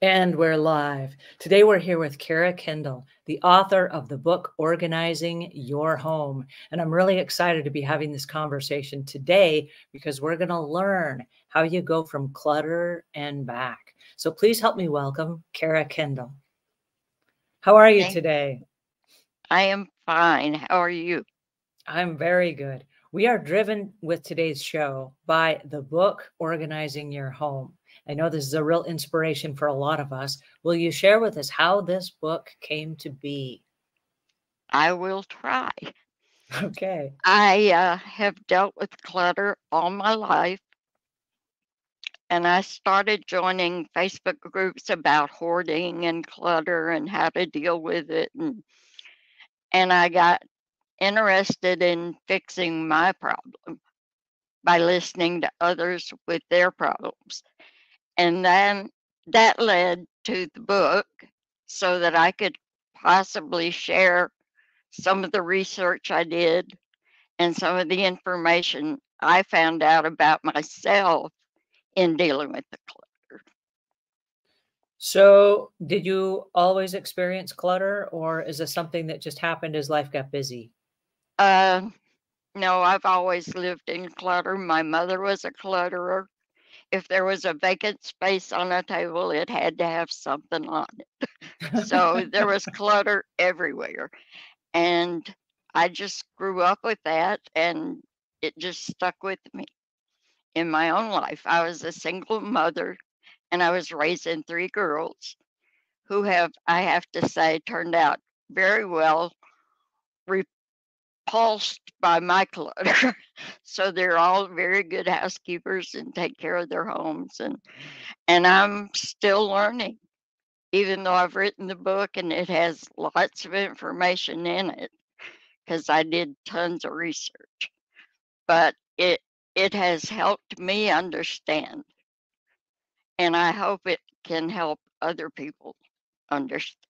And we're live. Today we're here with Kira Kendall, the author of the book Organizing Your Home. And I'm really excited to be having this conversation today because we're going to learn how you go from clutter and back. So please help me welcome Kira Kendall. How are you today? I am fine. How are you? I'm very good. We are driven with today's show by the book Organizing Your Home. I know this is a real inspiration for a lot of us. Will you share with us how this book came to be? I will try. Okay. I uh, have dealt with clutter all my life. And I started joining Facebook groups about hoarding and clutter and how to deal with it. And, and I got interested in fixing my problem by listening to others with their problems. And then that led to the book so that I could possibly share some of the research I did and some of the information I found out about myself in dealing with the clutter. So, did you always experience clutter, or is this something that just happened as life got busy? Uh, no, I've always lived in clutter. My mother was a clutterer if there was a vacant space on a table, it had to have something on it. so there was clutter everywhere. And I just grew up with that and it just stuck with me in my own life. I was a single mother and I was raising three girls who have, I have to say, turned out very well, repulsed by my clutter. so they're all very good housekeepers and take care of their homes and and I'm still learning even though I've written the book and it has lots of information in it because I did tons of research. But it it has helped me understand and I hope it can help other people understand.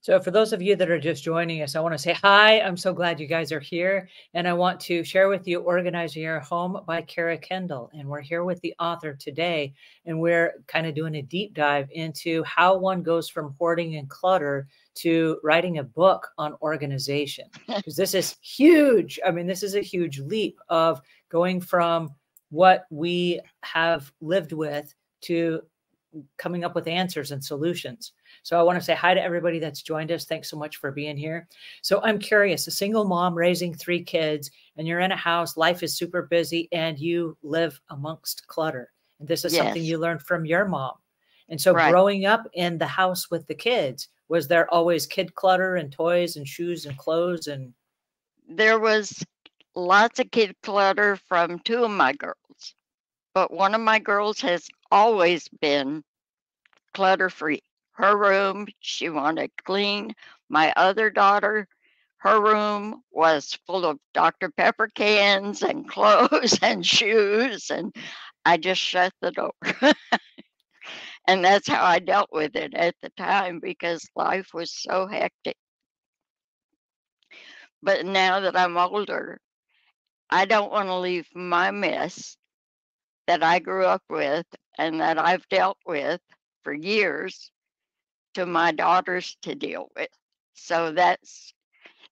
So, for those of you that are just joining us, I want to say hi. I'm so glad you guys are here. And I want to share with you Organizing Your Home by Kira Kendall. And we're here with the author today. And we're kind of doing a deep dive into how one goes from hoarding and clutter to writing a book on organization. Because this is huge. I mean, this is a huge leap of going from what we have lived with to coming up with answers and solutions. So I want to say hi to everybody that's joined us. Thanks so much for being here. So I'm curious, a single mom raising three kids, and you're in a house, life is super busy, and you live amongst clutter. And this is yes. something you learned from your mom. And so right. growing up in the house with the kids, was there always kid clutter and toys and shoes and clothes and there was lots of kid clutter from two of my girls. But one of my girls has always been clutter free. Her room, she wanted clean. My other daughter, her room was full of Dr. Pepper cans and clothes and shoes. And I just shut the door. and that's how I dealt with it at the time because life was so hectic. But now that I'm older, I don't want to leave my mess that I grew up with and that I've dealt with for years to my daughters to deal with. So that's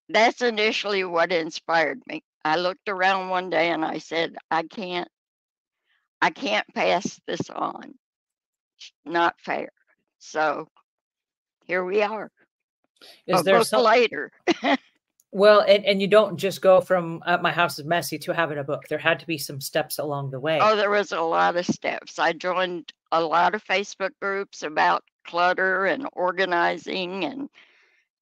that's initially what inspired me. I looked around one day and I said, I can't I can't pass this on. It's not fair. So here we are. Is A there some later? Well, and, and you don't just go from uh, my house is messy to having a book. There had to be some steps along the way. Oh, there was a lot of steps. I joined a lot of Facebook groups about clutter and organizing and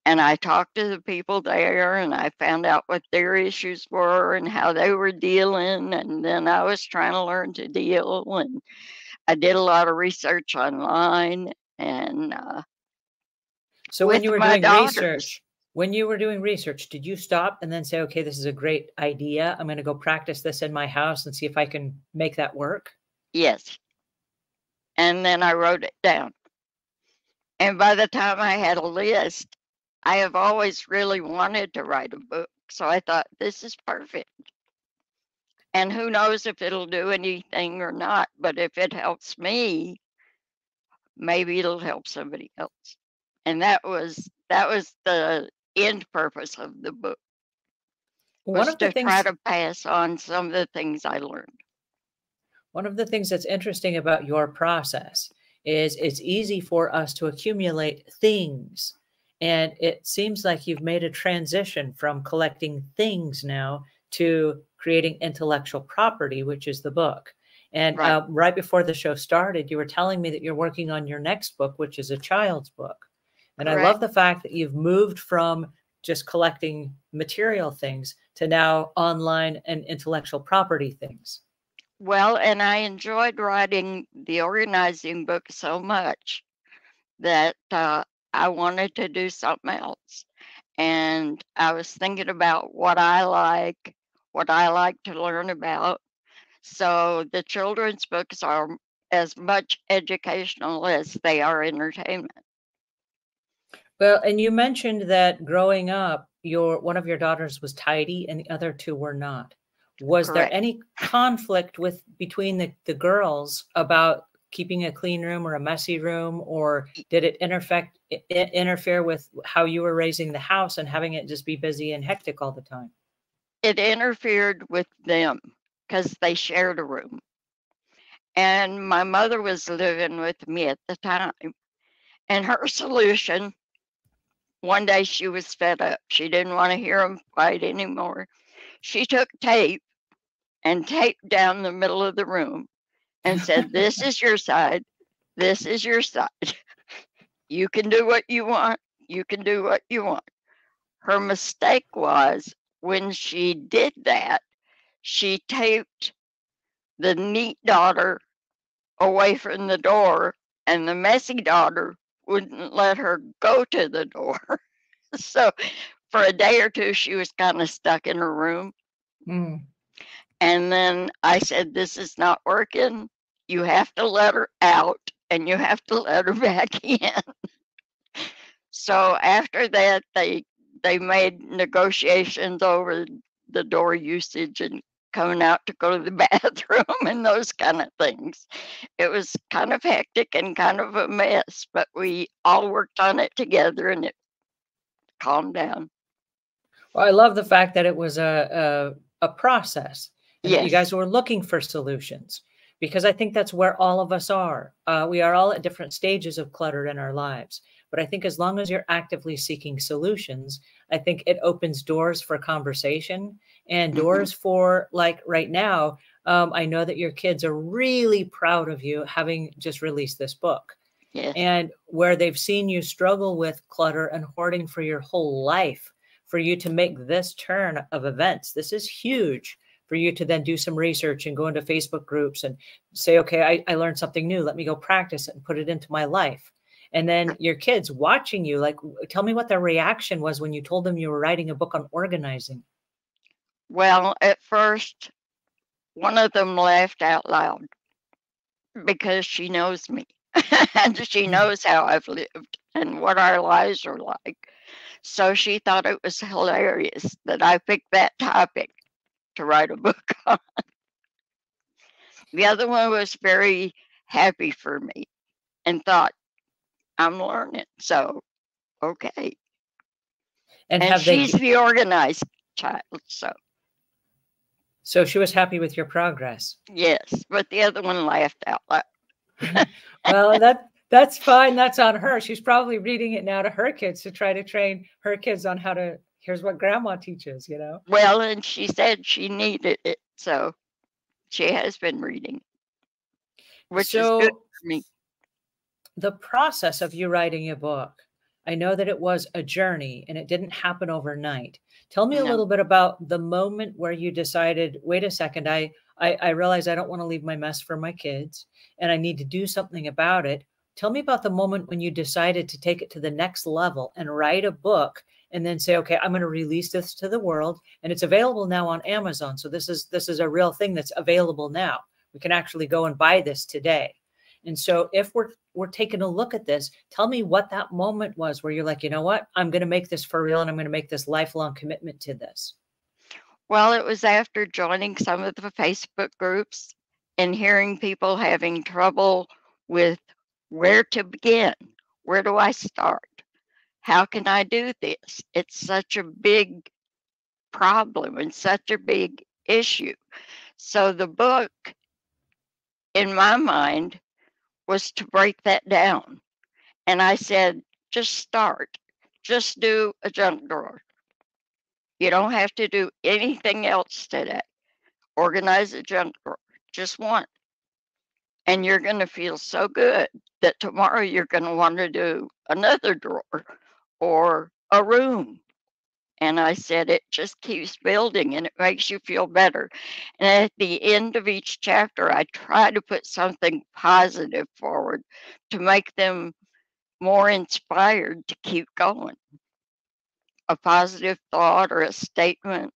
and I talked to the people there and I found out what their issues were and how they were dealing and then I was trying to learn to deal and I did a lot of research online and uh, so when you were doing daughters, research when you were doing research, did you stop and then say, okay, this is a great idea. I'm going to go practice this in my house and see if I can make that work? Yes. And then I wrote it down. And by the time I had a list, I have always really wanted to write a book. So I thought, this is perfect. And who knows if it'll do anything or not. But if it helps me, maybe it'll help somebody else. And that was that was the end purpose of the book. One of the to things try to pass on some of the things I learned. One of the things that's interesting about your process is it's easy for us to accumulate things. And it seems like you've made a transition from collecting things now to creating intellectual property, which is the book. And right. Uh, right before the show started, you were telling me that you're working on your next book, which is a child's book. And Correct. I love the fact that you've moved from just collecting material things to now online and intellectual property things. Well, and I enjoyed writing the organizing book so much that uh, I wanted to do something else. And I was thinking about what I like, what I like to learn about. So the children's books are as much educational as they are entertainment. Well, and you mentioned that growing up, your one of your daughters was tidy and the other two were not. Was Correct. there any conflict with between the, the girls about keeping a clean room or a messy room, or did it interfere interfere with how you were raising the house and having it just be busy and hectic all the time? It interfered with them because they shared a room. And my mother was living with me at the time. And her solution one day she was fed up. She didn't want to hear them fight anymore. She took tape and taped down the middle of the room and said, This is your side. This is your side. You can do what you want. You can do what you want. Her mistake was when she did that, she taped the neat daughter away from the door, and the messy daughter wouldn't let her go to the door. so for a day or two, she was kind of stuck in her room. Mm. And then I said, This is not working. You have to let her out and you have to let her back in. so after that, they they made negotiations over the door usage and coming out to go to the bathroom and those kind of things. It was kind of hectic and kind of a mess, but we all worked on it together and it calmed down. Well, I love the fact that it was a a, a process. Yes. You guys were looking for solutions because I think that's where all of us are. Uh, we are all at different stages of clutter in our lives. But I think as long as you're actively seeking solutions, I think it opens doors for conversation and mm-hmm. doors mm-hmm. for like right now. Um, I know that your kids are really proud of you having just released this book. Yes. And where they've seen you struggle with clutter and hoarding for your whole life, for you to make this turn of events, this is huge for you to then do some research and go into Facebook groups and say, okay, I, I learned something new. Let me go practice it and put it into my life. And then your kids watching you, like, tell me what their reaction was when you told them you were writing a book on organizing. Well, at first, one of them laughed out loud because she knows me and she mm. knows how I've lived and what our lives are like. So she thought it was hilarious that I picked that topic to write a book on. The other one was very happy for me and thought, I'm learning. So, okay. And, and she's they... the organized child. So, so she was happy with your progress. Yes, but the other one laughed out loud. well, that that's fine. That's on her. She's probably reading it now to her kids to try to train her kids on how to. Here's what grandma teaches, you know. Well, and she said she needed it, so she has been reading, which so, is good for me. The process of you writing a book, I know that it was a journey and it didn't happen overnight. Tell me a little bit about the moment where you decided, wait a second, I, I, I realize I don't want to leave my mess for my kids and I need to do something about it. Tell me about the moment when you decided to take it to the next level and write a book and then say, okay, I'm going to release this to the world and it's available now on Amazon. So this is this is a real thing that's available now. We can actually go and buy this today. And so if we're we're taking a look at this, tell me what that moment was where you're like, you know what? I'm going to make this for real and I'm going to make this lifelong commitment to this. Well, it was after joining some of the Facebook groups and hearing people having trouble with where to begin? Where do I start? How can I do this? It's such a big problem and such a big issue. So the book, in my mind, was to break that down. And I said, just start. Just do a junk drawer. You don't have to do anything else today. Organize a junk drawer, just one. And you're going to feel so good that tomorrow you're going to want to do another drawer or a room. And I said, it just keeps building and it makes you feel better. And at the end of each chapter, I try to put something positive forward to make them more inspired to keep going. A positive thought or a statement.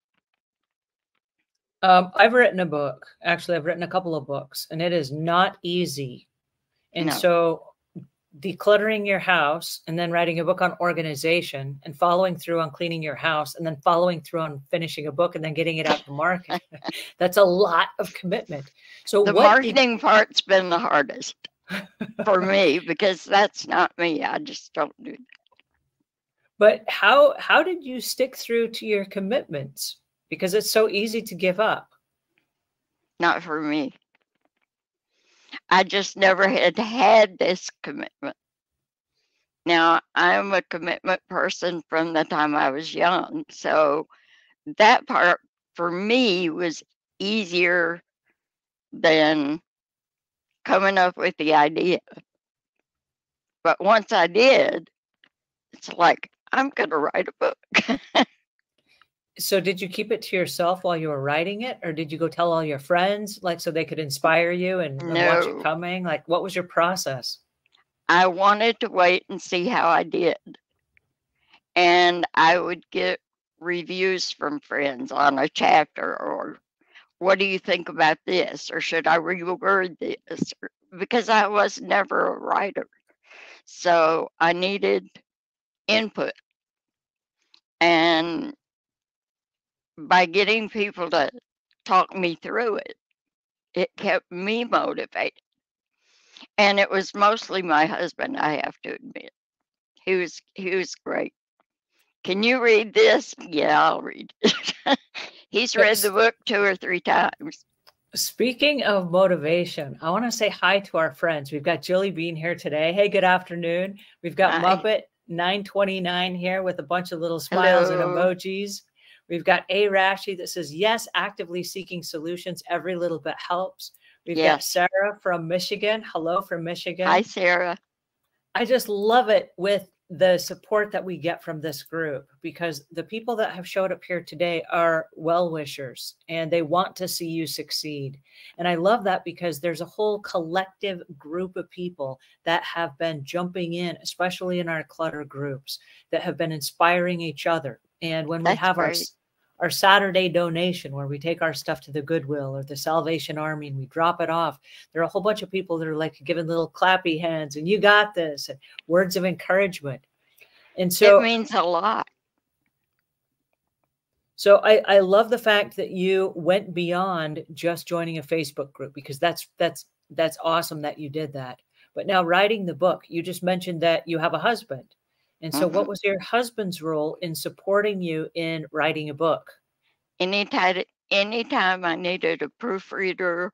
Um, I've written a book. Actually, I've written a couple of books, and it is not easy. And no. so, decluttering your house and then writing a book on organization and following through on cleaning your house and then following through on finishing a book and then getting it out to market that's a lot of commitment so the marketing did... part's been the hardest for me because that's not me. I just don't do that. But how how did you stick through to your commitments? Because it's so easy to give up. Not for me. I just never had had this commitment. Now, I'm a commitment person from the time I was young. So that part for me was easier than coming up with the idea. But once I did, it's like, I'm going to write a book. so did you keep it to yourself while you were writing it or did you go tell all your friends like so they could inspire you and, and watch it coming like what was your process i wanted to wait and see how i did and i would get reviews from friends on a chapter or what do you think about this? Or should I reword this? Because I was never a writer. So I needed input. And by getting people to talk me through it, it kept me motivated. And it was mostly my husband, I have to admit. He was he was great. Can you read this? Yeah, I'll read it. He's read the book two or three times. Speaking of motivation, I want to say hi to our friends. We've got Jilly Bean here today. Hey, good afternoon. We've got hi. Muppet 929 here with a bunch of little smiles Hello. and emojis. We've got A Rashi that says, Yes, actively seeking solutions. Every little bit helps. We've yes. got Sarah from Michigan. Hello from Michigan. Hi, Sarah. I just love it with the support that we get from this group because the people that have showed up here today are well wishers and they want to see you succeed. And I love that because there's a whole collective group of people that have been jumping in, especially in our clutter groups, that have been inspiring each other. And when That's we have great. Our Saturday donation where we take our stuff to the Goodwill or the Salvation Army and we drop it off. There are a whole bunch of people that are like giving little clappy hands and you got this and words of encouragement. And so it means a lot. So I, I love the fact that you went beyond just joining a Facebook group because that's that's that's awesome that you did that. But now writing the book, you just mentioned that you have a husband. And so, mm-hmm. what was your husband's role in supporting you in writing a book? Anytime, anytime I needed a proofreader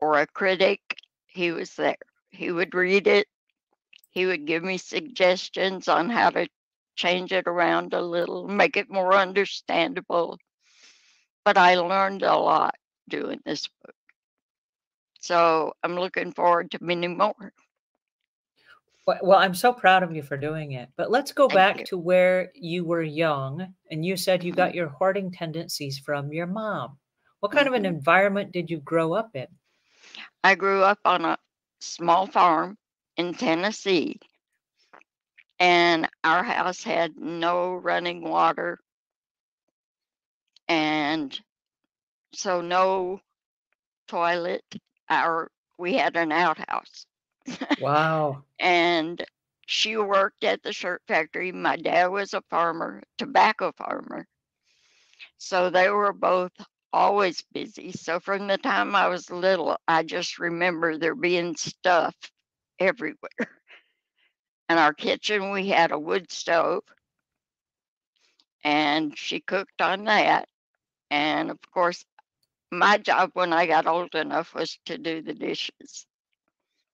or a critic, he was there. He would read it. He would give me suggestions on how to change it around a little, make it more understandable. But I learned a lot doing this book. So I'm looking forward to many more. Well, I'm so proud of you for doing it. But let's go Thank back you. to where you were young and you said you got mm-hmm. your hoarding tendencies from your mom. What kind mm-hmm. of an mm-hmm. environment did you grow up in? I grew up on a small farm in Tennessee, and our house had no running water, and so no toilet. Our we had an outhouse. Wow. and she worked at the shirt factory. My dad was a farmer, tobacco farmer. So they were both always busy. So from the time I was little, I just remember there being stuff everywhere. In our kitchen, we had a wood stove, and she cooked on that. And of course, my job when I got old enough was to do the dishes,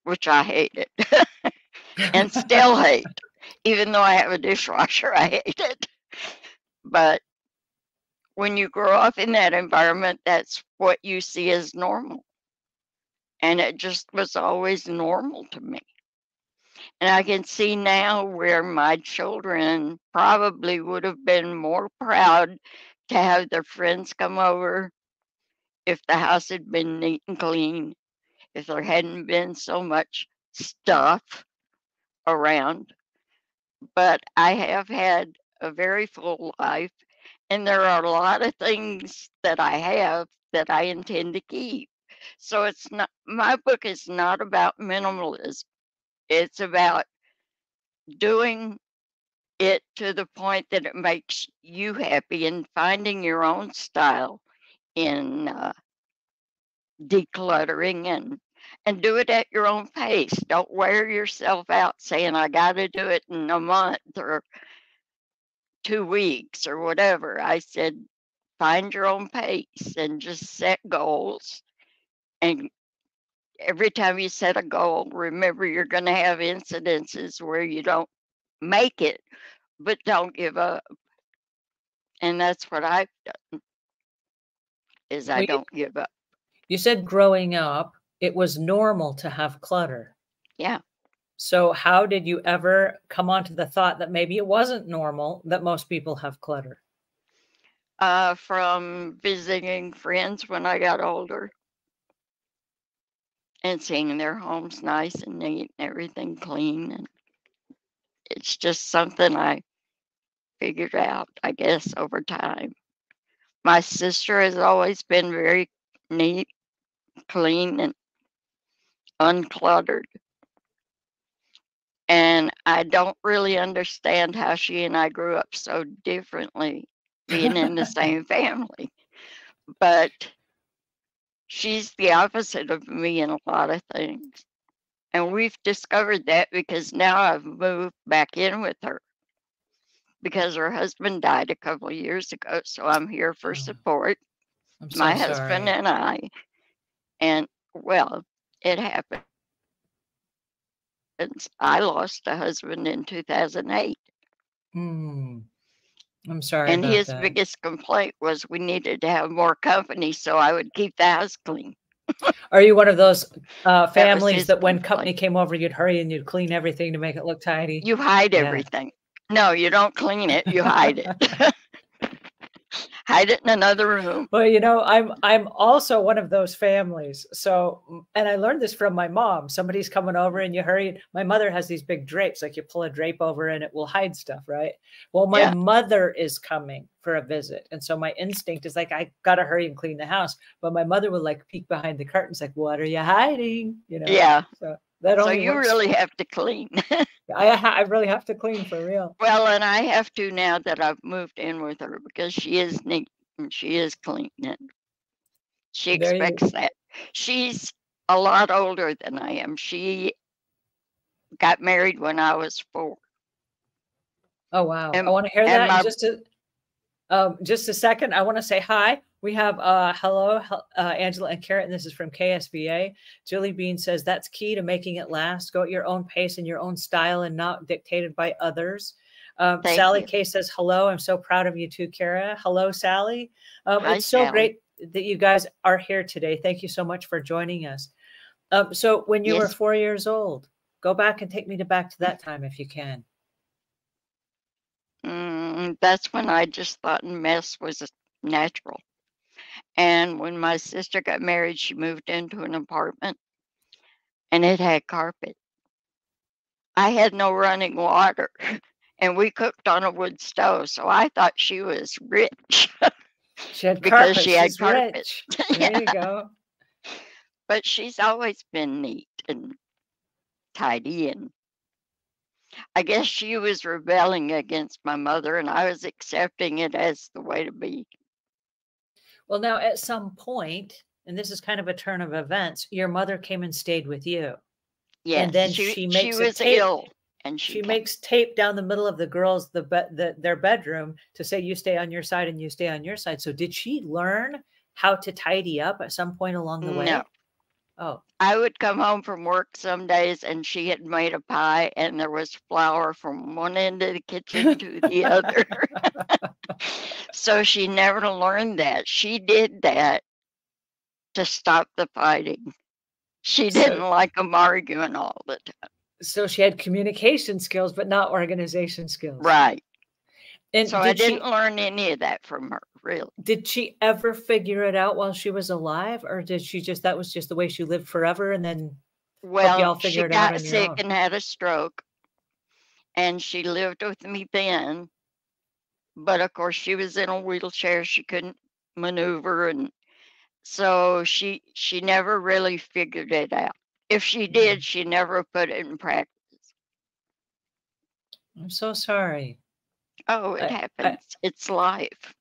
which I hated and still hate. Even though I have a dishwasher, I hate it. But when you grow up in that environment, that's what you see as normal. And it just was always normal to me. And I can see now where my children probably would have been more proud to have their friends come over if the house had been neat and clean, if there hadn't been so much stuff around. But I have had a very full life, and there are a lot of things that I have that I intend to keep. So it's not, my book is not about minimalism. It's about doing it to the point that it makes you happy and finding your own style in uh, decluttering and and do it at your own pace. Don't wear yourself out saying I got to do it in a month or two weeks or whatever. I said find your own pace and just set goals and every time you set a goal, remember you're going to have incidences where you don't make it, but don't give up. And that's what I've done. Is I don't give up. You said growing up, it was normal to have clutter. Yeah. So how did you ever come onto the thought that maybe it wasn't normal that most people have clutter? Uh, from visiting friends when I got older and seeing their homes nice and neat and everything clean and it's just something I figured out, I guess, over time. My sister has always been very neat, clean, and uncluttered. And I don't really understand how she and I grew up so differently, being in the same family. But she's the opposite of me in a lot of things. And we've discovered that because now I've moved back in with her because her husband died a couple of years ago. So I'm here for oh, support. So my sorry. husband and I. And well, it happened. I lost a husband in 2008. Hmm. I'm sorry. And his that. biggest complaint was we needed to have more company, so I would keep the house clean. Are you one of those uh, families that, that when company came over, you'd hurry and you'd clean everything to make it look tidy? You hide yeah. everything. No, you don't clean it. You hide it. hide it in another room. Well, you know, I'm I'm also one of those families. So, and I learned this from my mom. Somebody's coming over and you hurry. My mother has these big drapes, like you pull a drape over and it will hide stuff, right? Well, my yeah. mother is coming for a visit, and so my instinct is like I gotta hurry and clean the house. But my mother would like peek behind the curtains, like, "What are you hiding?" You know? Yeah. So that so you really have to clean. I ha- I really have to clean for real. Well, and I have to now that I've moved in with her because she is neat and she is clean and she expects that. She's a lot older than I am. She got married when I was four. Oh wow! And, I want to hear that my, just a um, just a second. I want to say hi. We have uh, hello, uh, Angela and Carrot, and this is from KSBA. Julie Bean says that's key to making it last. Go at your own pace and your own style and not dictated by others. Um, Sally you. K says hello. I'm so proud of you too, Kira. Hello, Sally. Um, Hi, it's so Sally. great that you guys are here today. Thank you so much for joining us. Um, so when you yes. were four years old, go back and take me to back to that time if you can. Mm, that's when I just thought mess was natural. And when my sister got married, she moved into an apartment and it had carpet. I had no running water and we cooked on a wood stove. So I thought she was rich. She had because carpet. she had She's carpet. Rich. There yeah. you go. But she's always been neat and tidy and I guess she was rebelling against my mother and I was accepting it as the way to be. Well, now at some point, and this is kind of a turn of events, your mother came and stayed with you. Yes, and then she, she makes a was tape- ill, and she, she makes tape down the middle of the girls the, the their bedroom to say you stay on your side and you stay on your side so did she learn how to tidy up at some point along the way No. Oh I would come home from work some days and she had made a pie and there was flour from one end of the kitchen to the other. so she never learned that. She did that to stop the fighting. She didn't like them arguing all the time. so she had communication skills but not organization skills Right. And So I did she didn't learn any of that from her, really. did she ever figure it out while she was alive or did she just that was just the way she lived forever and then y'all Well, she it got your sick and had a stroke, and she lived with me then. But of course, she was in a wheelchair; she couldn't maneuver, and so she she never really figured it out. If she did, mm-hmm. she never put it in practice. i'm so sorry Oh, it I- I- happens. it's life.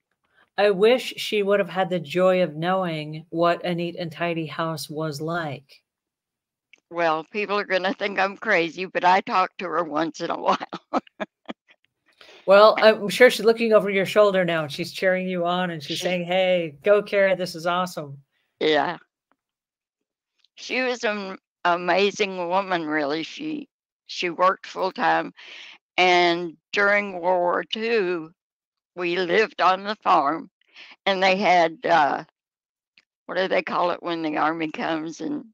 i wish she would have had the joy of knowing what a neat and tidy house was like Well, people are going to think I'm crazy, but I talk to her once in a while. Well, I'm sure she's looking over your shoulder now and she's cheering you on and she's She- saying, Hey, go, Kira. This is awesome. Yeah. She was an amazing woman, really. She she worked full time and during World War II we lived on the farm and they had uh what do they call it when the army comes and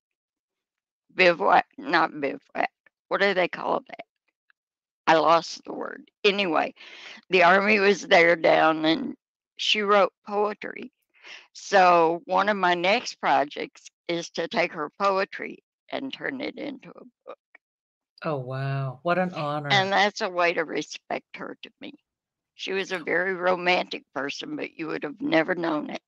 bivouac not bivouac. What do they call that? I lost the word. Anyway, the army was there down and she wrote poetry. So one of my next projects is to take her poetry and turn it into a book. Oh, wow. What an honor. And that's a way to respect her to me. She was a very romantic person, but you would have never known it.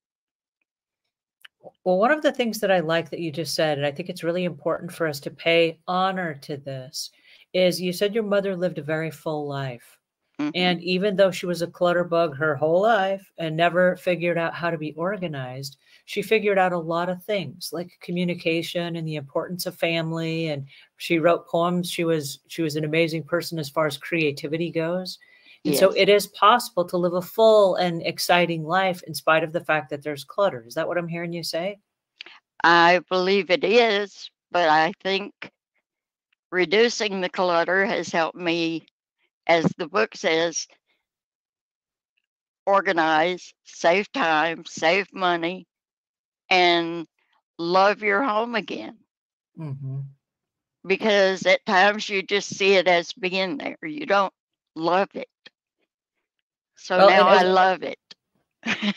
well, one of the things that I like that you just said, and I think it's really important for us to pay honor to this, is you said your mother lived a very full life. Mhm. And even though she was a clutter bug her whole life and never figured out how to be organized, she figured out a lot of things like communication and the importance of family. And she wrote poems. She was she was an amazing person as far as creativity goes. And so it is possible to live a full and exciting life in spite of the fact that there's clutter. Is that what I'm hearing you say? I believe it is, but I think reducing the clutter has helped me, as the book says, organize, save time, save money, and love your home again. Mm-hmm. Because at times you just see it as being there, you don't love it. So Well, and now I love it.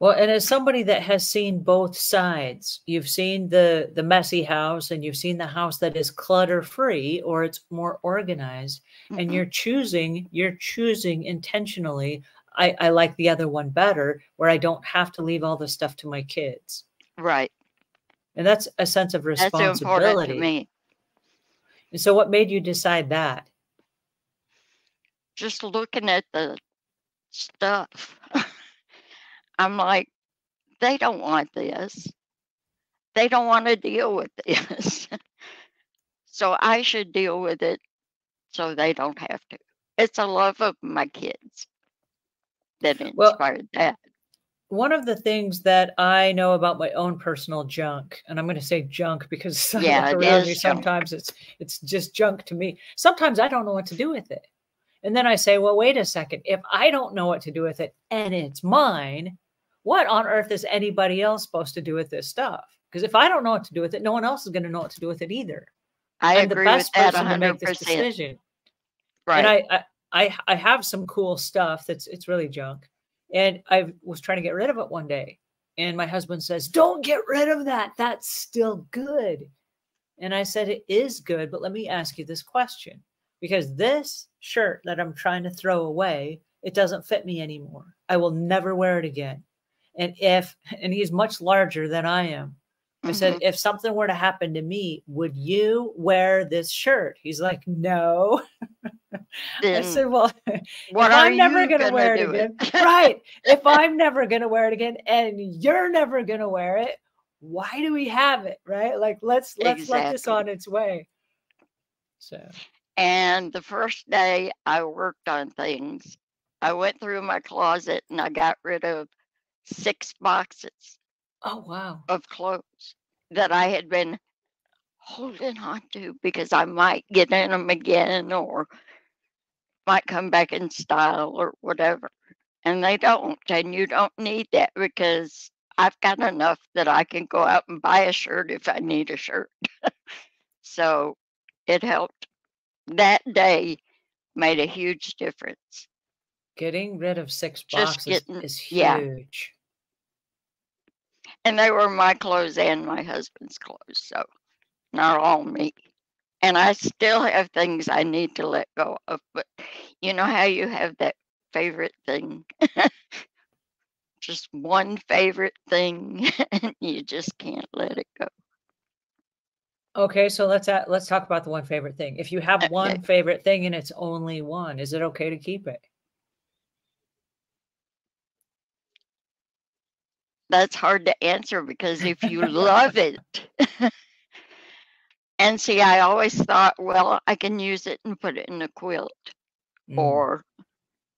Well, and as somebody that has seen both sides, you've seen the the messy house and you've seen the house that is clutter free or it's more organized, and Mhm. you're choosing you're choosing intentionally. I, I like the other one better, where I don't have to leave all the stuff to my kids, right. and that's a sense of responsibility. That's important to me. And so, what made you decide that? just looking at the stuff, I'm like, they don't want this. They don't want to deal with this. so I should deal with it so they don't have to. It's a love of my kids that Well, that. One of the things that I know about my own personal junk, and I'm going to say junk because Yeah, it around is me, sometimes it's it's just junk to me. Sometimes I don't know what to do with it. And then I say, well, wait a second. If I don't know what to do with it and it's mine, what on earth is anybody else supposed to do with this stuff? Because if I don't know what to do with it, no one else is going to know what to do with it either. I I'm the best person to make this decision. Right. And I, I I I have some cool stuff that's it's really junk. And I was trying to get rid of it one day. And my husband says, Don't get rid of that. That's still good. And I said, It is good, but let me ask you this question. Because this shirt that I'm trying to throw away, it doesn't fit me anymore. I will never wear it again. And if and he's much larger than I am. I said, Mhm. if something were to happen to me, would you wear this shirt? He's like, no. I said, well, what I'm never going to gonna wear it again, right? If I'm never going to wear it again, and you're never going to wear it, why do we have it, right? Like, let's let's let this on its way. So, And the first day I worked on things, I went through my closet and I got rid of six boxes oh wow. of clothes that I had been holding on to because I might get in them again or might come back in style or whatever. And they don't. And you don't need that because I've got enough that I can go out and buy a shirt if I need a shirt. so it helped. That day made a huge difference. Getting rid of six boxes getting- is yeah. huge. And they were my clothes and my husband's clothes. So not all me. And I still have things I need to let go of. But you know how you have that favorite thing? just one favorite thing and you just can't let it go. Okay, so let's at, let's talk about the one favorite thing. If you have Okay. one favorite thing and it's only one, is it okay to keep it? That's hard to answer because if you love it, and see, I always thought, well, I can use it and put it in a quilt, Mm. or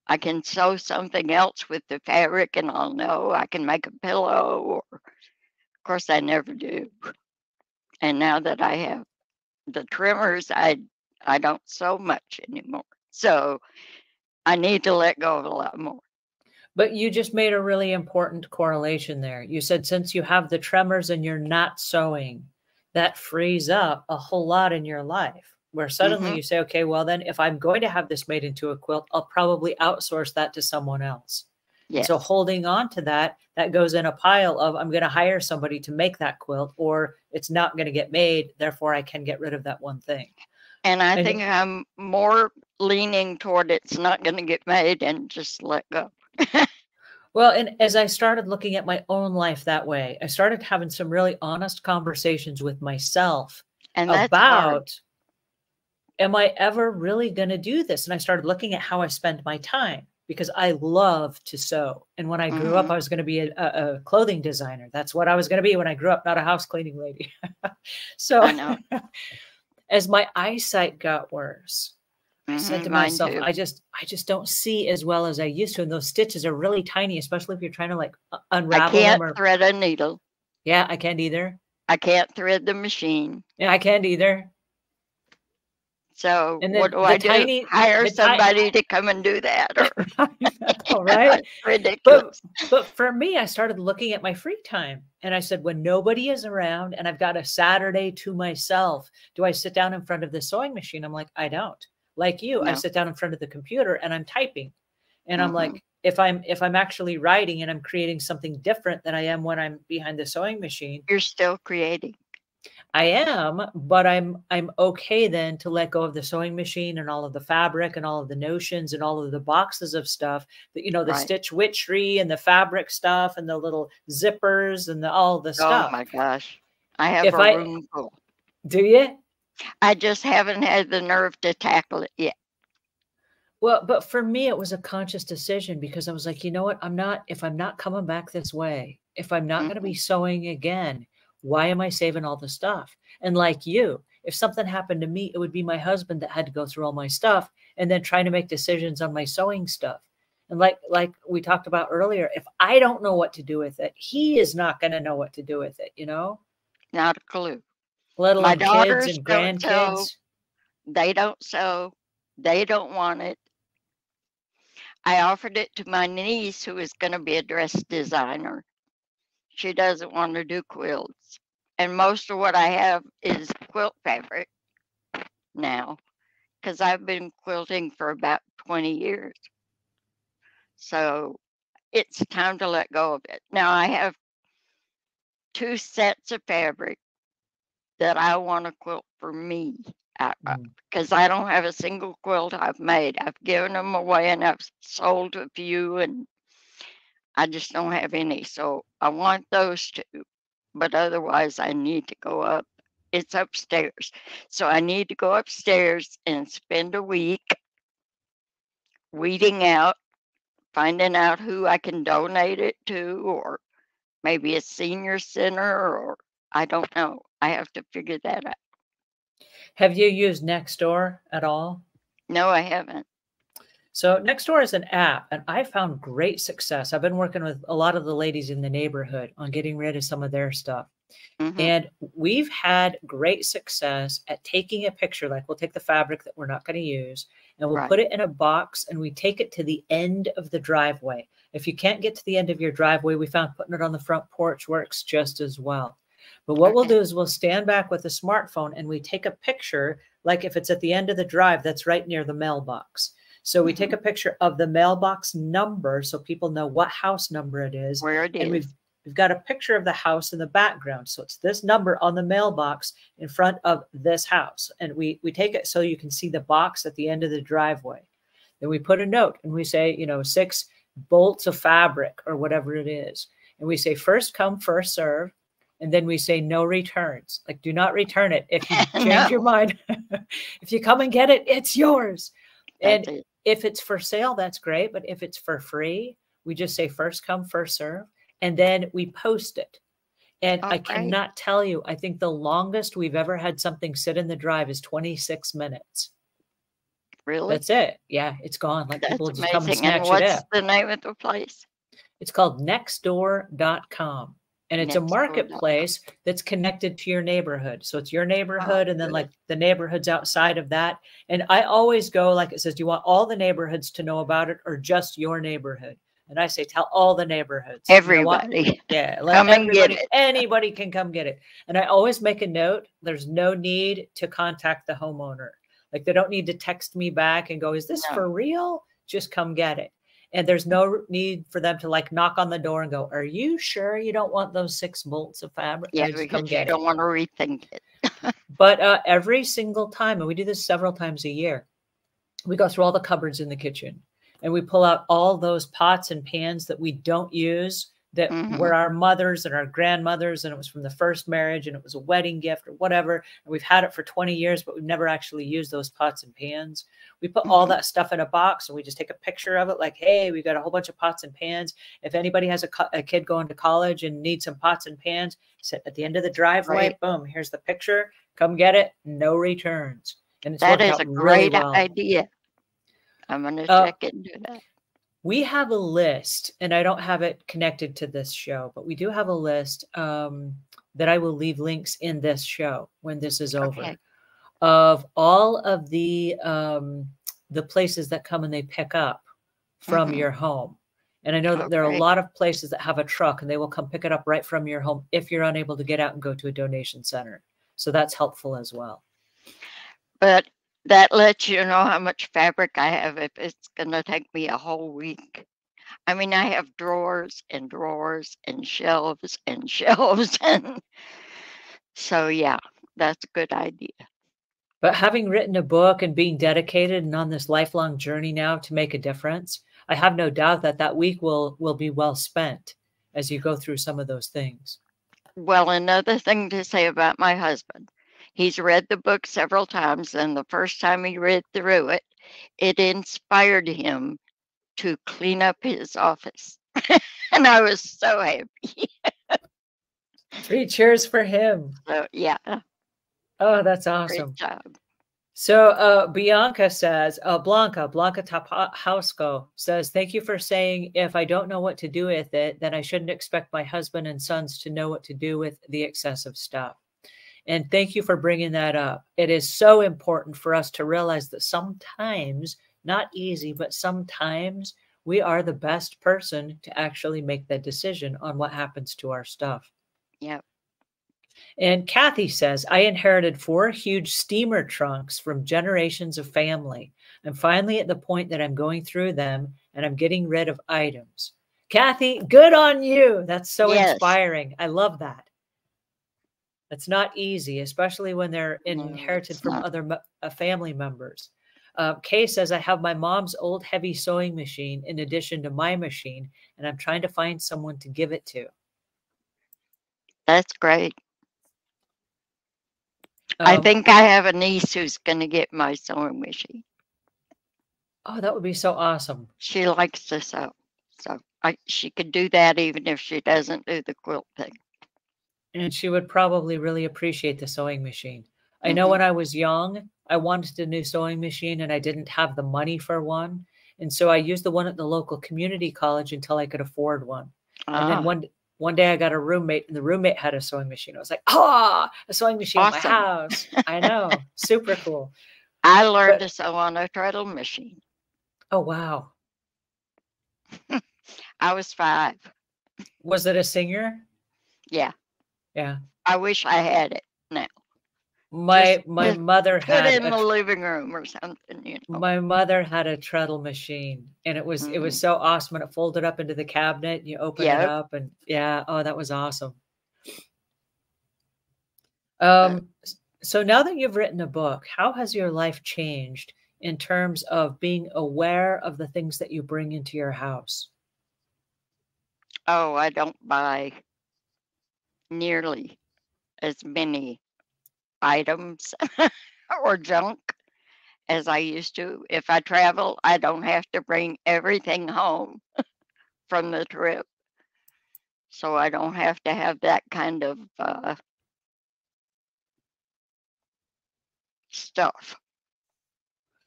I can sew something else with the fabric and I'll know I can make a pillow, or of course, I never do. And now that I have the trimmers, I I don't sew much anymore. So I need to let go of a lot more. But you just made a really important correlation there. You said since you have the tremors and you're not sewing, that frees up a whole lot in your life. Where suddenly Mhm. you say, okay, well, then if I'm going to have this made into a quilt, I'll probably outsource that to someone else. Yes. So holding on to that, that goes in a pile of I'm going to hire somebody to make that quilt, or it's not going to get made. Therefore, I can get rid of that one thing. And I And- think I'm more leaning toward it's not going to get made and just let go. Well, and as I started looking at my own life that way, I started having some really honest conversations with myself And that's hard. about am I ever really going to do this? And I started looking at how I spend my time because I love to sew. And when I grew up, Mhm. I was going to be a, a, clothing designer. That's what I was going to be when I grew up, not a house cleaning lady. so as my eyesight got worse, I said Mhm, to myself. I just I just don't see as well as I used to. And those stitches are really tiny, especially if you're trying to like u- I unravel can't them or thread a needle. yeah, I can't either. I can't thread the machine. Yeah, I can't either. So And then what do I do? tiny- Hire the ti- somebody to come and do that, or All right. Ridiculous. But for me, I started looking at my free time and I said, when nobody is around and I've got a Saturday to myself, do I sit down in front of the sewing machine? I'm like, I don't. Like you, I sit down in front of the computer and I'm typing. And I'm Mhm. like, if I'm if I'm actually writing and I'm creating something different than I am when I'm behind the sewing machine, You're still creating. I am, but I'm I'm okay then to let go of the sewing machine and all of the fabric and all of the notions and all of the boxes of stuff that you know the Right. stitch witchery and the fabric stuff and the little zippers and the all the stuff. Oh my gosh. I have If a I- room full. Do you? I just haven't had the nerve to tackle it yet. Well, but for me, it was a conscious decision because I was like, you know what? I'm not, if I'm not coming back this way, if I'm not going to be mm-hmm. sewing again, why am I saving all the stuff? And like you, if something happened to me, it would be my husband that had to go through all my stuff and then trying to make decisions on my sewing stuff. And like like we talked about earlier, if I don't know what to do with it, he is not going to know what to do with it, you know? Not a clue. Let My daughters kids and don't sew. grandkids. They don't sew. They don't want it. I offered it to my niece who is going to be a dress designer. She doesn't want to do quilts. And most of what I have is quilt fabric now because I've been quilting for about 20 years. So it's time to let go of it. Now I have two sets of fabric that I want to quilt for me because mm. I don't have a single quilt I've made. I've given them away and I've sold a few, and I just don't have any. So I want those two, but otherwise, I need to go up. It's upstairs. So I need to go upstairs and spend a week weeding out, finding out who I can donate it to, or maybe a senior center, or I don't know. I have to figure that out. Have you used Nextdoor at all? No, I haven't. So Nextdoor is an app, and I found great success. I've been working with a lot of the ladies in the neighborhood on getting rid of some of their stuff. Mhm. And we've had great success at taking a picture, like we'll take the fabric that we're not going to use and we'll Right. put it in a box and we take it to the end of the driveway. If you can't get to the end of your driveway, we found putting it on the front porch works just as well. But what we'll do is we'll stand back with a smartphone and we take a picture, like if it's at the end of the drive, that's right near the mailbox. So we Mm-hmm. take a picture of the mailbox number so people know what house number it is. Where it and is. we've we've got a picture of the house in the background. So it's this number on the mailbox in front of this house. And we we take it so you can see the box at the end of the driveway. Then we put a note and we say you know six bolts of fabric or whatever it is. And we say first come first serve and then we say no returns like do not return it if you change your mind if you come and get it it's yours and it. if it's for sale, that's great. But if it's for free, we just say first come, first serve, and then we post it. And Oh, I cannot tell you, I think the longest we've ever had something sit in the drive is 26 minutes. Really? That's it. Yeah, it's gone. Like That's people just come and amazing. snatch And it what's up. the name of the place? It's called nextdoor.com. And it's a marketplace that's connected to your neighborhood. So it's your oh, neighborhood and then like the neighborhoods outside of that. And I always go like it says, do you want all the neighborhoods to know about it or just your neighborhood? And I say, tell all the neighborhoods. You know? Everybody. Yeah, let Come and get it. Anybody can come get it. And I always make a note. There's no need to contact the homeowner. Like they don't need to text me back and go, "Is this No. for real?" Just come get it. And there's no need for them to like knock on the door and go, "Are you sure you don't want those six bolts of fabric?" Yeah, because you don't want to rethink it. But uh, every single time, and we do this several times a year, we go through all the cupboards in the kitchen and we pull out all those pots and pans that we don't use that Mhm. were our mothers and our grandmothers, and it was from the first marriage and it was a wedding gift or whatever. And we've had it for 20 years, but we've never actually used those pots and pans. We put all Mhm. that stuff in a box and we just take a picture of it like, hey, we've got a whole bunch of pots and pans. If anybody has a, co- a kid going to college and needs some pots and pans, sit at the end of the driveway, Right. boom, here's the picture. Come get it, no returns. And it's That is a really great well. idea. I'm going to Uh, check into that. We have a list, and I don't have it connected to this show, but we do have a list um, that I will leave links in this show when this is over Okay. of all of the um, the places that come and they pick up from Mhm. your home. And I know that there are a lot of places that have a truck and they will come pick it up right from your home if you're unable to get out and go to a donation center. So that's helpful as well. But that lets you know how much fabric I have if it's going to take me a whole week. I mean, I have drawers and drawers and shelves and shelves. And so, yeah, that's a good idea. But having written a book and being dedicated and on this lifelong journey now to make a difference, I have no doubt that that week will will be well spent as you go through some of those things. Well, another thing to say about my husband he's read the book several times, and the first time he read through it, it inspired him to clean up his office. and I was so happy. Three cheers for him. So, yeah, Oh, that's awesome. So uh, Bianca says, uh, Blanca, Blanca Tapausko says, thank you for saying if I don't know what to do with it, then I shouldn't expect my husband and sons to know what to do with the excessive stuff. And thank you for bringing that up. It is so important for us to realize that sometimes, not easy, but sometimes we are the best person to actually make the decision on what happens to our stuff. Yep. And Kathy says, I inherited four huge steamer trunks from generations of family. I'm finally at the point that I'm going through them and I'm getting rid of items. Kathy, good on you. That's so Yes. inspiring. I love that. It's not easy, especially when they're inherited it's from not. other uh, family members. Uh, Kay says, I have my mom's old heavy sewing machine in addition to my machine, and I'm trying to find someone to give it to. That's great. I Um, think I have a niece who's going to get my sewing machine. Oh, that would be so awesome. She likes to sew. So I, she could do that even if she doesn't do the quilt thing. And she would probably really appreciate the sewing machine. I know Mhm. when I was young, I wanted a new sewing machine and I didn't have the money for one. And so I used the one at the local community college until I could afford one. And Ah, then one one day I got a roommate and the roommate had a sewing machine. I was like, ah, a sewing machine in my house. I know. Super cool. I learned but- to sew on a treadle machine. Oh wow. I was five. Was it a singer? Yeah, Yeah. I wish I had it now. My Just my put- mother Put had it in a the living room or something, you know. My mother had a treadle machine and it was it was so awesome and it folded up into the cabinet. You open it up and yeah, oh that was awesome. Um so now that you've written a book, how has your life changed in terms of being aware of the things that you bring into your house? Oh, I don't buy nearly as many items or junk as I used to. If I travel, I don't have to bring everything home from the trip. So I don't have to have that kind of uh, stuff.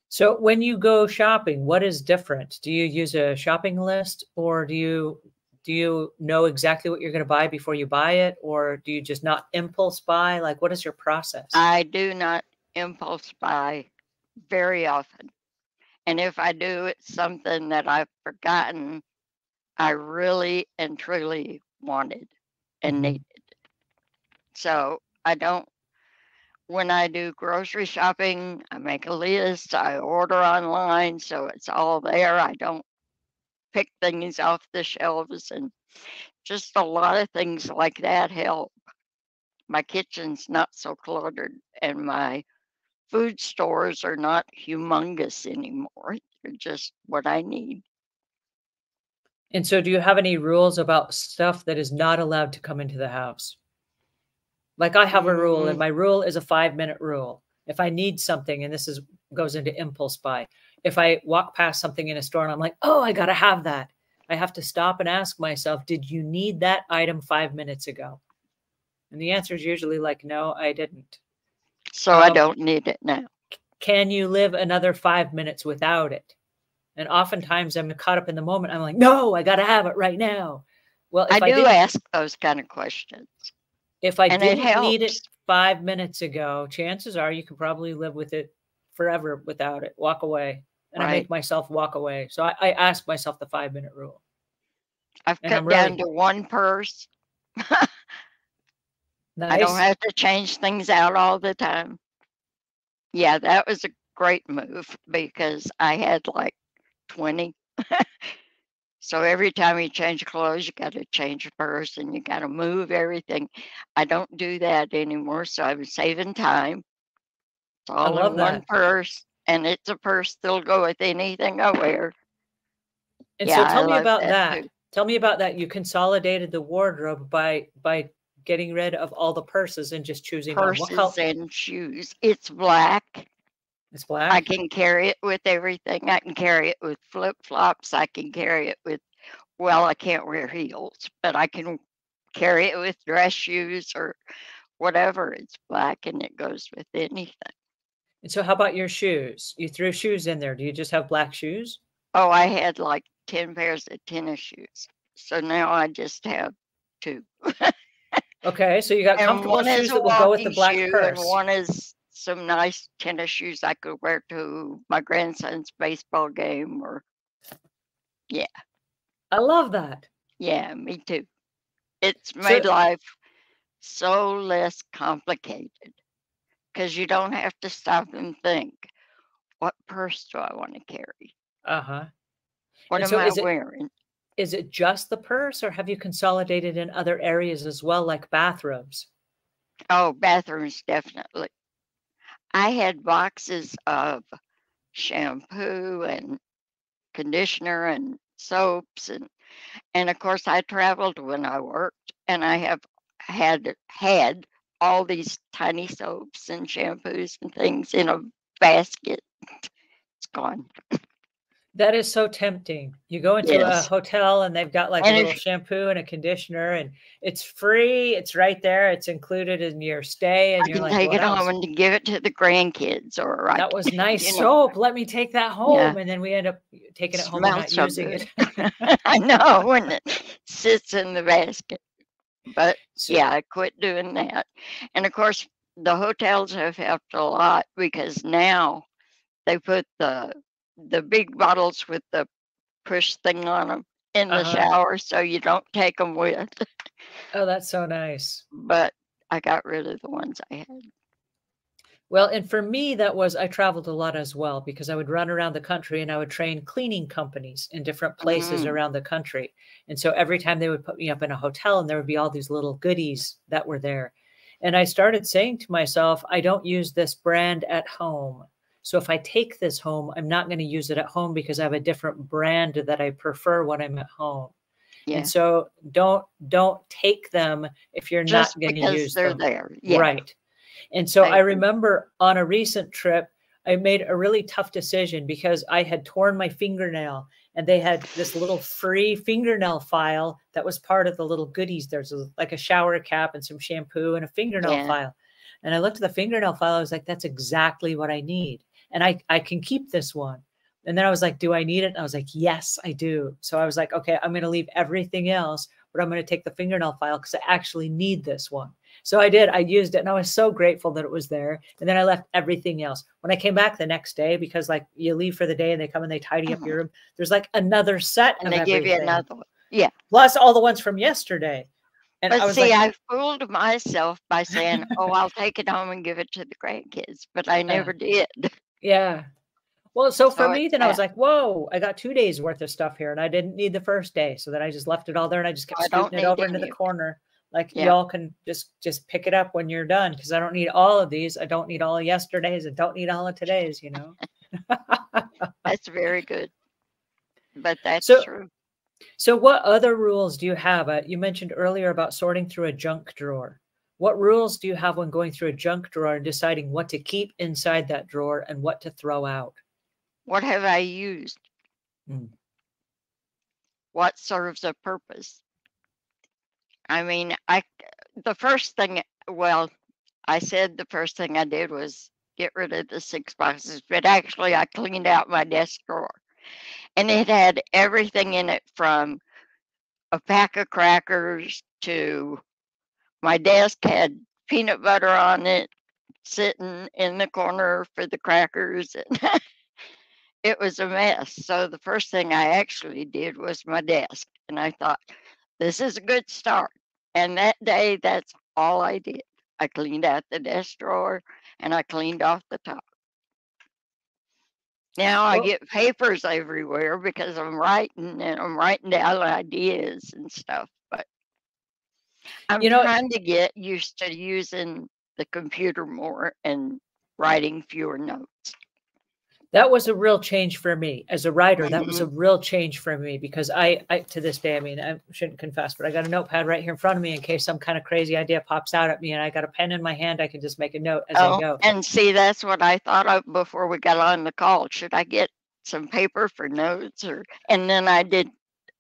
So when you go shopping, what is different? Do you use a shopping list or do you do you know exactly what you're going to buy before you buy it or do you just not impulse buy? Like what is your process? I do not impulse buy very often. And if I do, it's something that I've forgotten I really and truly wanted and Mhm. needed. So I don't, when I do grocery shopping, I make a list, I order online, so it's all there. I don't pick things off the shelves and just a lot of things like that help. My kitchen's not so cluttered and my food stores are not humongous anymore. They're just what I need. And so do you have any rules about stuff that is not allowed to come into the house? Like I have a rule and Mm. my rule is a 5 minute rule. If I need something and this is goes into impulse buy. If I walk past something in a store and I'm like, "Oh, I got to have that." I have to stop and ask myself, "Did you need that item 5 minutes ago?" And the answer is usually like, "No, I didn't." So I Um, don't need it now. Can you live another 5 minutes without it? And oftentimes I'm caught up in the moment. I'm like, "No, I got to have it right now." Well, if I I, do ask those kind of questions. If I And it didn't need it five minutes ago, chances are you can probably live with it forever without it. Walk away. And I make myself walk away. So I, I ask myself the five minute rule. I've And cut I'm down to one purse. Nice. I don't have to change things out all the time. Yeah, that was a great move because I had like 20. so every time you change clothes, you got to change a purse and you got to move everything. I don't do that anymore. So I'm saving time. It's all love in one that. purse and it's a purse that'll go with anything I wear. and yeah, so I tell me about that that. Tell me about that. You consolidated the wardrobe by by getting rid of all the purses and just choosing one. Purses color? and shoes. It's black. It's black. I can carry it with everything. I can carry it with flip flops. I can carry it with, well, I can't wear heels, but I can carry it with dress shoes or whatever. It's black and it goes with anything. And so how about your shoes? You threw shoes in there. Do you just have black shoes? Oh, I had like 10 pairs of tennis shoes. So now I just have two. Okay, so you got And comfortable shoes that will go with the black shoe purse. and one is some nice tennis shoes I could wear to my grandson's baseball game or, yeah. I love that. yeah, me too. It's made So- life so less complicated because you don't have to stop and think, what purse do I want to carry? Uh-huh. What And am so I is it- wearing? Is it just the purse or have you consolidated in other areas as well, like bathrobes? Oh, bathrooms, definitely. I had boxes of shampoo and conditioner and soaps and and of course I traveled when I worked and I have had had all these tiny soaps and shampoos and things in a basket. It's gone. That is so tempting. You go into Yes. a hotel and they've got like And a little shampoo and a conditioner, and it's free. It's right there. It's included in your stay, and I you're like, take it else?" home and give it to the grandkids or that was nice you know. soap. Let me take that home, and then we end up taking it home and not so using good. it. I know when it sits in the basket. But So- yeah, I quit doing that. And of course, the hotels have helped a lot because now they put the the big bottles with the push thing on them in the Uh-huh. shower so you don't take them with. Oh, that's so nice. But I got rid of the ones I had. Well, and for me, that was I traveled a lot as well because I would run around the country and I would train cleaning companies in different places Mm. around the country. And so every time they would put me up in a hotel and there would be all these little goodies that were there. And I started saying to myself, I don't use this brand at home. So if I take this home, I'm not going to use it at home because I have a different brand that I prefer when I'm at home. Yeah. And so don't don't take them if you're Just not going to use they're them. there. Yeah. Right. And so I I remember on a recent trip, I made a really tough decision because I had torn my fingernail and they had this little free fingernail file that was part of the little goodies. There's like a shower cap and some shampoo and a fingernail Yeah. file. And I looked at the fingernail file. I was like, that's exactly what I need. And I, I can keep this one. And then I was like, do I need it? And I was like, yes, I do. So I was like, okay, I'm going to leave everything else, but I'm going to take the fingernail file because I actually need this one. So I did. I used it and I was so grateful that it was there. And then I left everything else. When I came back the next day, because like you leave for the day and they come and they tidy up Mhm. your room, there's like another set And they give you another one. Yeah. plus all the ones from yesterday. And But I was see, like, I fooled myself by saying, "Oh, I'll take it home and give it to the grandkids," but I never did. yeah. Well, so for So me, then I was like, whoa, I got two days worth of stuff here and I didn't need the first day. So then I just left it all there and I just kept scooting it over into the corner. Like Yeah. y'all can just just pick it up when you're done because I don't need all of these. I don't need all of yesterday's. I don't need all of today's, you know. That's very good. But that's So- true. So, what other rules do you have? Uh, you mentioned earlier about sorting through a junk drawer. What rules do you have when going through a junk drawer and deciding what to keep inside that drawer and what to throw out? What have I used? Mm. What serves a purpose? I mean, I the first thing. Well, I said the first thing I did was get rid of the six boxes, but actually, I cleaned out my desk drawer, and it had everything in it from a pack of crackers to my desk had peanut butter on it sitting in the corner for the crackers and it was a mess so the first thing i actually did was my desk and i thought this is a good start. And that day that's all i did. I cleaned out the desk drawer and i cleaned off the top. Now i get papers everywhere because i'm writing and i'm writing down ideas and stuff but i'm You know- trying to get used to using the computer more and writing fewer notes That was a real change for me as a writer. That was a mm-hmm. real change for me because I, I, to this day, I mean, I shouldn't confess, but I got a notepad right here in front of me in case some kind of crazy idea pops out at me and I got a pen in my hand. I can just make a note as I oh, go. Oh, and see that's what i thought of before we got on the call should i get some paper for notes or and then i did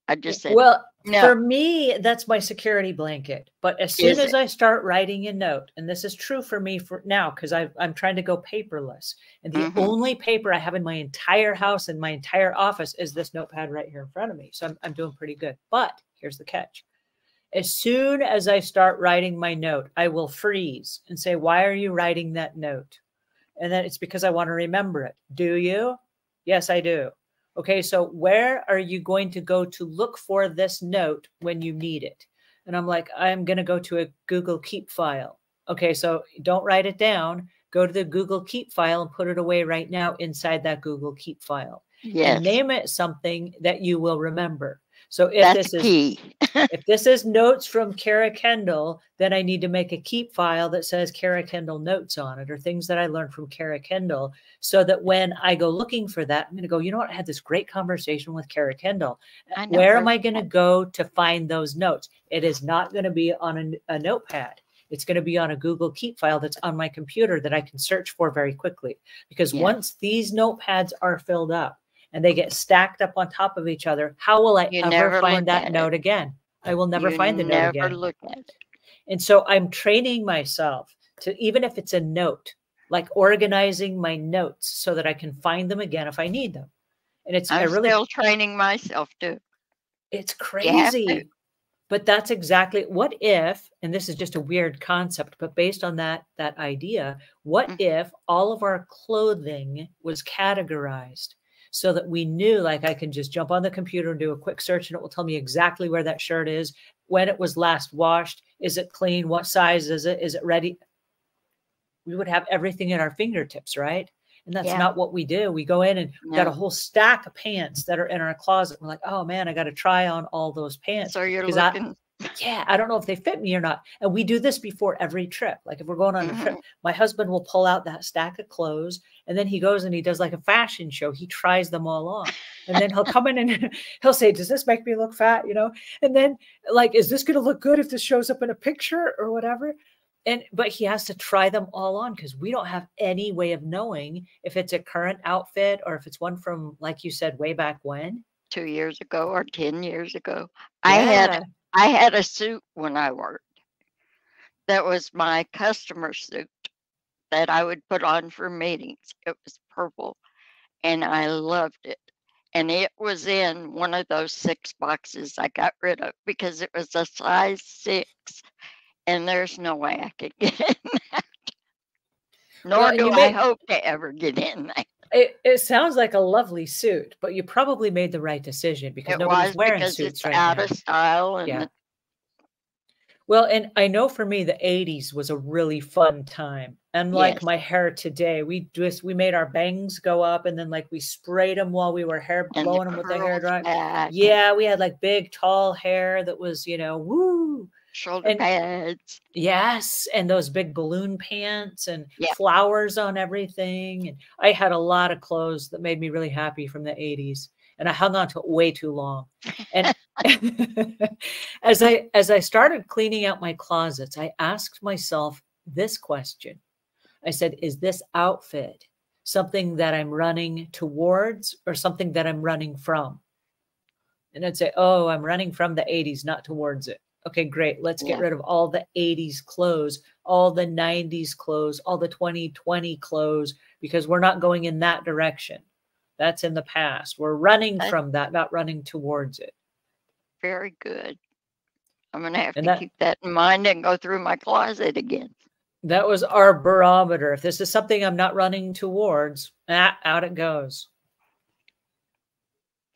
i just said Well, no for me, that's my security blanket. But as soon Is as I start writing a note, and this is true for me for now, because I'm trying to go paperless, and the Mhm. only paper I have in my entire house and my entire office is this notepad right here in front of me. So I'm, I'm doing pretty good. But here's the catch. As soon as I start writing my note, I will freeze and say, Why are you writing that note? And then it's because I want to remember it. Do you? Yes, I do. Okay, so where are you going to go to look for this note when you need it? And I'm like, I'm going to go to a Google Keep file. Okay, so don't write it down. Go to the Google Keep file and put it away right now inside that Google Keep file. yes And name it something that you will remember. So if that's this is key if this is notes from Kira Kendall, then I need to make a keep file that says Kira Kendall notes on it or things that I learned from Kira Kendall so that when I go looking for that, I'm going to go, you know what? I had this great conversation with Kira Kendall. Where am I going to go to find those notes? It is not going to be on a, a notepad. It's going to be on a Google Keep file that's on my computer that I can search for very quickly. Because Yeah. once these notepads are filled up, and they get stacked up on top of each other, how will I You ever never find that note it. again? I will never You find the note again. look at it. And so I'm training myself to, even if it's a note, like organizing my notes so that I can find them again if I need them. And it's, I I'm really, still training myself to. it's crazy. But that's exactly what if, and this is just a weird concept, but based on that that idea, what Mm. if all of our clothing was categorized so that we knew like I can just jump on the computer and do a quick search and it will tell me exactly where that shirt is, when it was last washed, is it clean, what size is it, is it ready? We would have everything at our fingertips, right? And that's Yeah. not what we do. We go in and we got a whole stack of pants that are in our closet. We're like, oh man, I got to try on all those pants. So you're 'cause I- looking. Yeah, I don't know if they fit me or not. And we do this before every trip. Like if we're going on a trip, Mhm. my husband will pull out that stack of clothes and then he goes and he does like a fashion show. He tries them all on. And then he'll come in and he'll say, Does this make me look fat? You know? And then like, is this gonna look good if this shows up in a picture or whatever? And but he has to try them all on because we don't have any way of knowing if it's a current outfit or if it's one from, like you said, way back when. two years ago or 10 years ago. I had Yeah. I had a suit when I worked. That was my customer suit that I would put on for meetings. It was purple and I loved it. And it was in one of those six boxes I got rid of because it was a size six and there's no way I could get in that. Nor Well, do I may- hope to ever get in that. It, it sounds like a lovely suit, but you probably made the right decision because It nobody's was wearing because suits it's right out now. of style and Yeah. Well, and I know for me, the 80s was a really fun time. And like Yes. my hair today, we just we made our bangs go up and then like we sprayed them while we were hair and blowing the them with the hair dryer. Yeah, we had like big tall hair that was, you know, woo. Shoulder And pads. yes, and those big balloon pants and Yeah. flowers on everything. And I had a lot of clothes that made me really happy from the 80s. And I hung on to it way too long. And as I as I started cleaning out my closets, I asked myself this question. I said, is this outfit something that I'm running towards or something that I'm running from? And I'd say, oh, I'm running from the 80s, not towards it. Okay, great. Let's get Yeah. rid of all the 80s clothes, all the 90s clothes, all the 2020 clothes, because we're not going in that direction. That's in the past. We're running Okay. from that, not running towards it. Very good. I'm gonna have And to that- keep that in mind and go through my closet again. That was our barometer. If this is something I'm not running towards, ah, out it goes.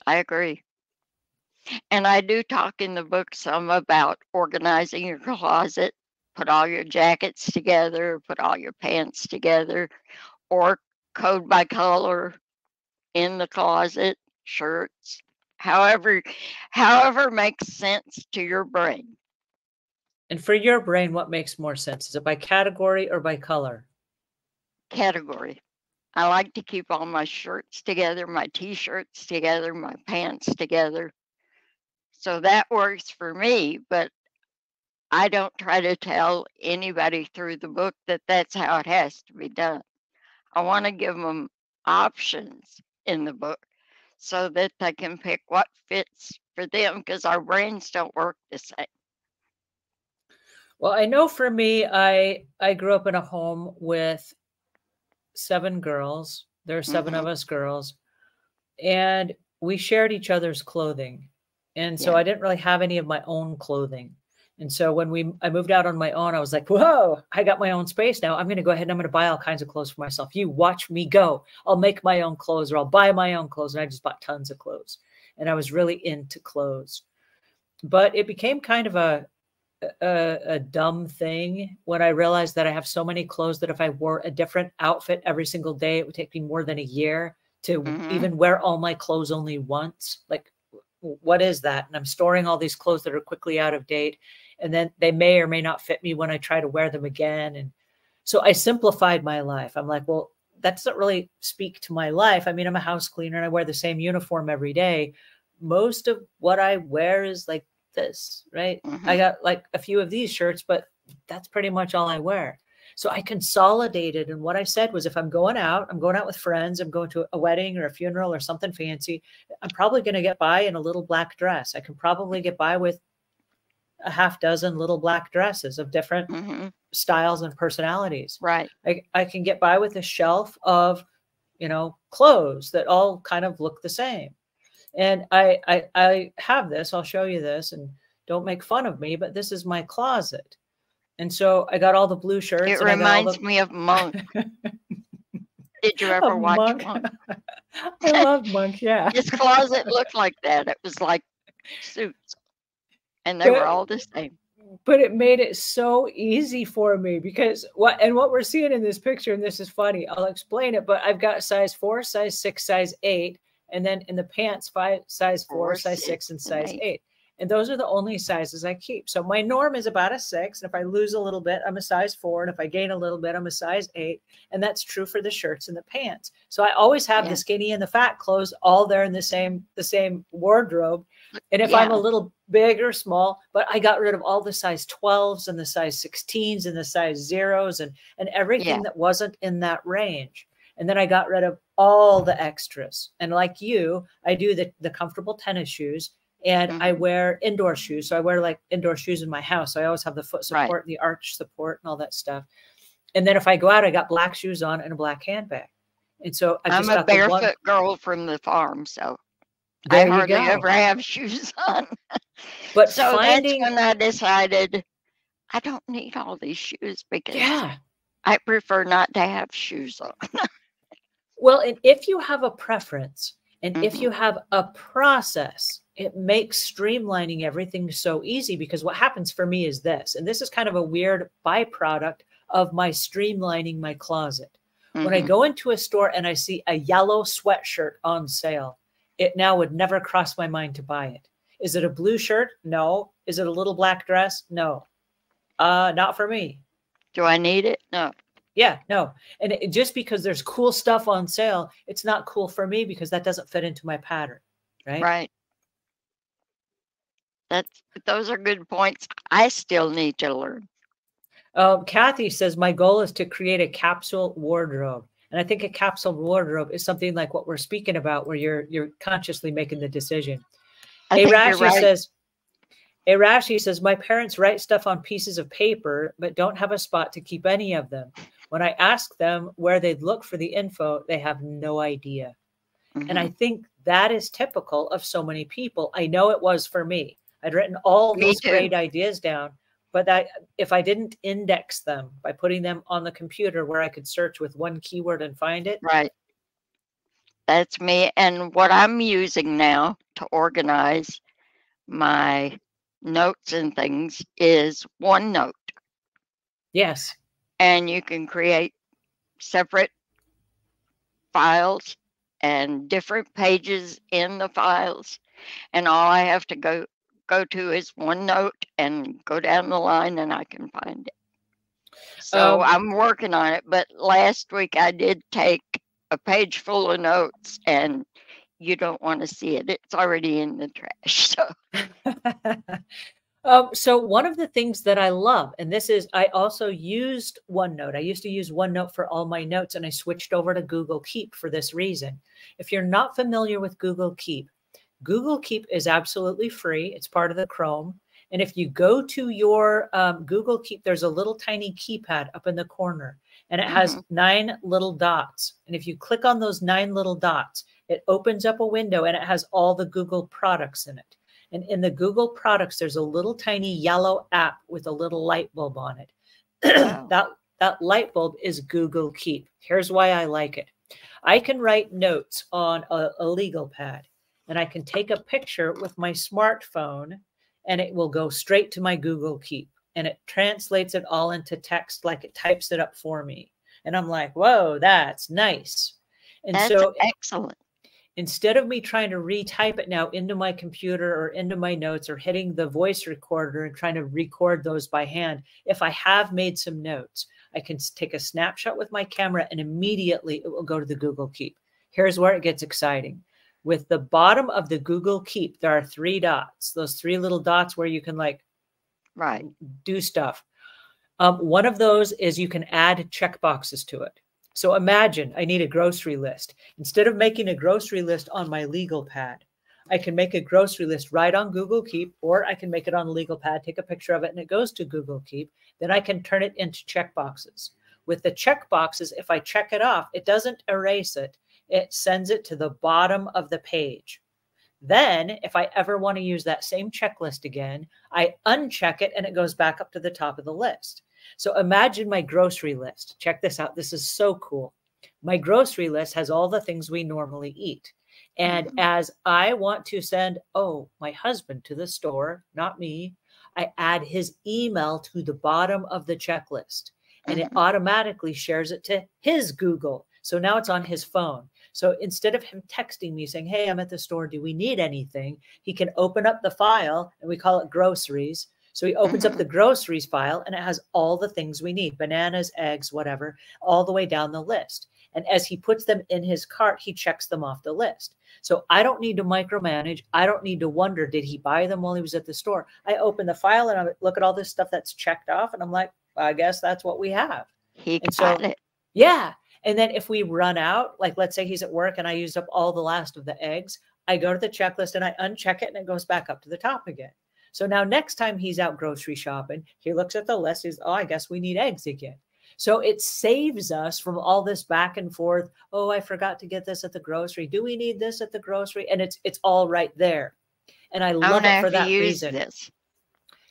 I agree. And I do talk in the book some about organizing your closet, put all your jackets together, put all your pants together, or code by color in the closet, shirts, however however makes sense to your brain. And for your brain, what makes more sense? Is it by category or by color? category. I like to keep all my shirts together, my t-shirts together, my pants together. So that works for me, but I don't try to tell anybody through the book that that's how it has to be done. I want to give them options in the book so that they can pick what fits for them because our brains don't work the same. Well, I know for me, I I grew up in a home with seven girls. There are 7 mm-hmm. of us girls, and we shared each other's clothing. And so Yeah. I didn't really have any of my own clothing. And so when we I moved out on my own, I was like, "Whoa, I got my own space now. I'm going to go ahead and I'm going to buy all kinds of clothes for myself. You watch me go. I'll make my own clothes or I'll buy my own clothes." And I just bought tons of clothes. And I was really into clothes. But it became kind of a a, a dumb thing when I realized that I have so many clothes that if I wore a different outfit every single day, it would take me more than a year to Mhm. even wear all my clothes only once. Like, what is that? And I'm storing all these clothes that are quickly out of date, and then they may or may not fit me when I try to wear them again. And so I simplified my life. I'm like, well, that doesn't really speak to my life. I mean, I'm a house cleaner and I wear the same uniform every day. Most of what I wear is like this, right? I Mhm. got like a few of these shirts, but that's pretty much all I wear. So I consolidated. And what I said was if I'm going out, I'm going out with friends, I'm going to a wedding or a funeral or something fancy, I'm probably going to get by in a little black dress. I can probably get by with a half dozen little black dresses of different mm-hmm. styles and personalities. Right. I, I can get by with a shelf of, you know, clothes that all kind of look the same. And I, I, I have this, I'll show you this and don't make fun of me, but this is my closet. And so I got all the blue shirts. It reminds the... me of Monk. Did you ever watch Monk? Monk? I love Monk, yeah. His closet looked like that. It was like suits and they but, were all the same but it made it so easy for me because what and what we're seeing in this picture and this is funny i'll explain it but i've got size four size six size eight and then in the pants five size four, four size six, six and size eight. eight and those are the only sizes I keep. So my norm is about a six. And if I lose a little bit, I'm a size four. And if I gain a little bit, I'm a size eight. And that's true for the shirts and the pants. So I always have yeah. the skinny and the fat clothes all there in the same the same wardrobe. And if yeah. I'm a little big or small, but I got rid of all the size 12s and the size 16s and the size zeros and and everything yeah. that wasn't in that range. And then I got rid of all the extras. And like you, I do the, the comfortable tennis shoes and mm-hmm. I wear indoor shoes. So I wear like indoor shoes in my house. So I always have the foot support, right. the arch support, and all that stuff. And then if I go out, I got black shoes on and a black handbag. And so I am a barefoot girl from the farm, so there I hardly ever have shoes on. but so finding... that's when I decided I don't need all these shoes because yeah. I prefer not to have shoes on. well, and if you have a preference and mm-hmm. if you have a process it makes streamlining everything so easy because what happens for me is this, and this is kind of a weird byproduct of my streamlining my closet. Mm-hmm. When I mm-hmm. go into a store and I see a yellow sweatshirt on sale, it now would never cross my mind to buy it. Is it a blue shirt? No. Is it a little black dress? No. Uh, not for me. Do I need it? No. Yeah, no. And it, just because there's cool stuff on sale, it's not cool for me because that doesn't fit into my pattern. Right. Right. That's those are good points. I still need to learn. Um, Kathy says my goal is to create a capsule wardrobe, and I think a capsule wardrobe is something like what we're speaking about, where you're you're consciously making the decision. Rashi right. says. A Rashi says my parents write stuff on pieces of paper, but don't have a spot to keep any of them. When I ask them where they'd look for the info, they have no idea. Mm-hmm. And I mm-hmm. think that is typical of so many people. I know it was for me. I'd written all Me these too. great ideas down, but that if I didn't index them by putting them on the computer where I could search with one keyword and find it. Right. That's me. And what I'm using now to organize my notes and things is OneNote. Yes. And you can create separate files and different pages in the files. And all I have to go go to is OneNote and go down the line and I can find it. So um, I'm working on it. But last week I did take a page full of notes and you don't want to see it. It's already in the trash. So um, so one of the things that I love, and this is I also used OneNote. I used to use OneNote for all my notes and I switched over to Google Keep for this reason. If you're not familiar with Google Keep, Google Keep is absolutely free. It's part of the Chrome. And if you go to your um, Google Keep, there's a little tiny keypad up in the corner and it has mm-hmm. nine little dots. And if you click on those nine little dots, it opens up a window and it has all the Google products in it. And in the Google products, there's a little tiny yellow app with a little light bulb on it. Wow. that, that light bulb is Google Keep. Here's why I like it. I can write notes on a, a legal pad and I can take a picture with my smartphone and it will go straight to my Google Keep and it translates it all into text like it types it up for me. And I'm like, whoa, that's nice. And that's so excellent. Instead of me trying to retype it now into my computer or into my notes or hitting the voice recorder and trying to record those by hand, if I have made some notes, I can take a snapshot with my camera and immediately it will go to the Google Keep. Here's where it gets exciting with the bottom of the Google Keep, there are three dots, those three little dots where you can like right do stuff. Um, one of those is you can add checkboxes to it. So imagine I need a grocery list. Instead of making a grocery list on my legal pad, I can make a grocery list right on Google Keep, or I can make it on legal pad, take a picture of it, and it goes to Google Keep. Then I can turn it into checkboxes. With the checkboxes, if I check it off, it doesn't erase it. It sends it to the bottom of the page. Then, if I ever want to use that same checklist again, I uncheck it and it goes back up to the top of the list. So imagine my grocery list. Check this out. This is so cool. My grocery list has all the things we normally eat. And mm-hmm. as I want to send, oh, my husband to the store, not me, I add his email to the bottom of the checklist and it mm-hmm. automatically shares it to his Google. So now it's on his phone. So instead of him texting me saying, Hey, I'm at the store. Do we need anything? He can open up the file and we call it groceries. So he opens mm-hmm. up the groceries file and it has all the things we need bananas, eggs, whatever, all the way down the list. And as he puts them in his cart, he checks them off the list. So I don't need to micromanage. I don't need to wonder, did he buy them while he was at the store? I open the file and I look at all this stuff that's checked off and I'm like, I guess that's what we have. He and got so, it. Yeah. And then if we run out, like let's say he's at work and I used up all the last of the eggs, I go to the checklist and I uncheck it and it goes back up to the top again. So now next time he's out grocery shopping, he looks at the list, he's, oh, I guess we need eggs again. So it saves us from all this back and forth. Oh, I forgot to get this at the grocery. Do we need this at the grocery? And it's it's all right there. And I love it for that reason. This.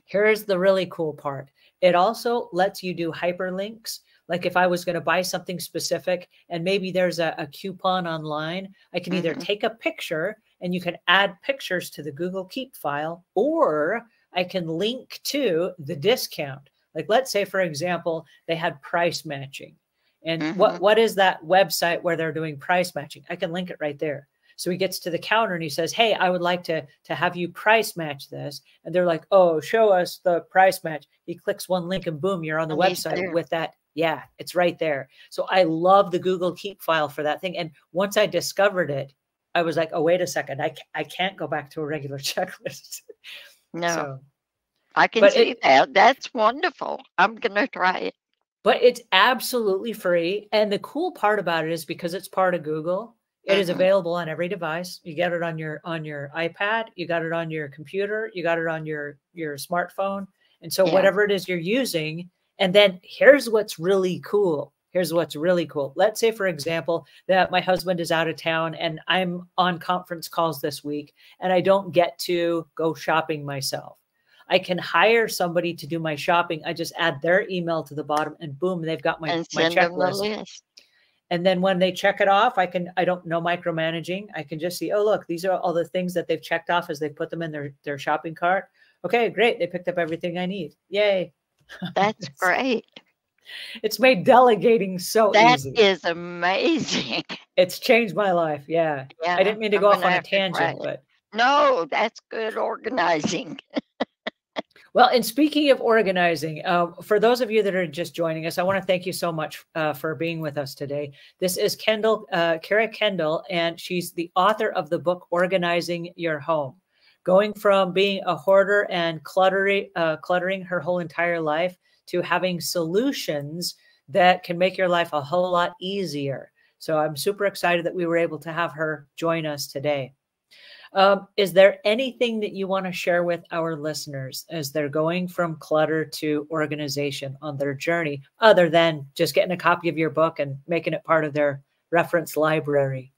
Here's the really cool part. It also lets you do hyperlinks like if I was going to buy something specific and maybe there's a, a coupon online, I can either mm-hmm. take a picture and you can add pictures to the Google Keep file, or I can link to the discount. Like let's say, for example, they had price matching. And mm-hmm. what, what is that website where they're doing price matching? I can link it right there. So he gets to the counter and he says, Hey, I would like to, to have you price match this. And they're like, Oh, show us the price match. He clicks one link and boom, you're on the website with that yeah, it's right there. So I love the Google Keep file for that thing. And once I discovered it, I was like, oh, wait a second. I, I can't go back to a regular checklist. No, so, I can see it, that. That's wonderful. I'm going to try it. But it's absolutely free. And the cool part about it is because it's part of Google, it mm-hmm. is available on every device. You get it on your on your iPad, you got it on your computer, you got it on your your smartphone. And so yeah. whatever it is you're using, and then here's what's really cool. Here's what's really cool. Let's say, for example, that my husband is out of town and I'm on conference calls this week and I don't get to go shopping myself. I can hire somebody to do my shopping. I just add their email to the bottom and boom, they've got my, my checklist. And then when they check it off, I can, I don't know micromanaging. I can just see, oh, look, these are all the things that they've checked off as they put them in their, their shopping cart. Okay, great. They picked up everything I need. Yay. That's great. It's made delegating so that easy. That is amazing. It's changed my life. Yeah. yeah I didn't mean to I'm go off on a tangent, but no, that's good organizing. well, and speaking of organizing, uh, for those of you that are just joining us, I want to thank you so much uh, for being with us today. This is Kendall, uh, Kira Kendall, and she's the author of the book Organizing Your Home going from being a hoarder and cluttering, uh, cluttering her whole entire life to having solutions that can make your life a whole lot easier. So I'm super excited that we were able to have her join us today. Um, is there anything that you want to share with our listeners as they're going from clutter to organization on their journey, other than just getting a copy of your book and making it part of their reference library?